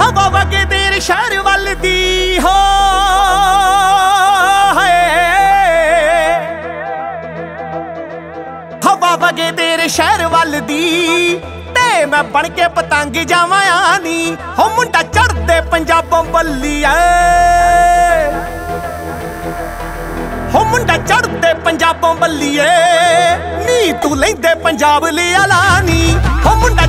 ਹਵਾ ਵਗੇ ਤੇਰੇ ਸ਼ਹਿਰ ਵੱਲ ਦੀ ਹੋ ਹਵਾ ਵਗੇ ਤੇਰੇ ਸ਼ਹਿਰ ਵੱਲ ਦੀ ਤੇ ਮੈਂ ਬਣ ਕੇ ਪਤੰਗ ਜਾਵਾਂ ਆਨੀ ਹੋ, ਮੁੰਡਾ ਚੜਦੇ ਪੰਜਾਬੋਂ ਐ। ਹੋ, ਮੁੰਡਾ ਚੜਦੇ ਪੰਜਾਬੋਂ ਬੱਲੀਏ ਨੀ ਲੈਂਦੇ ਪੰਜਾਬ ਲਈ ਲਾਨੀ ਹੋ ਮੁੰਡਾ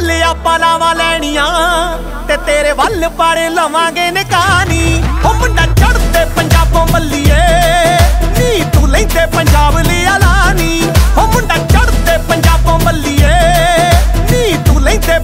ਵੱਲ ਆਪਾਂ ਲਾਵਾਂ ਲੈਣੀਆਂ ਤੇ ਤੇਰੇ ਵੱਲ ਪਾੜੇ ਲਵਾਂਗੇ ਨਕਾਨੀ। ਉਹ ਮੁੰਡਾ ਚੜਦੇ ਪੰਜਾਬੋਂ ਮੱਲੀਏ ਨੀ ਤੂੰ ਲੈਂਦੇ ਪੰਜਾਬ ਲਈ ਆਲਾਨੀ ਉਹ ਮੁੰਡਾ ਚੜਦੇ ਪੰਜਾਬੋਂ ਮੱਲੀਏ ਨੀ ਤੂੰ ਲੈਂਦੇ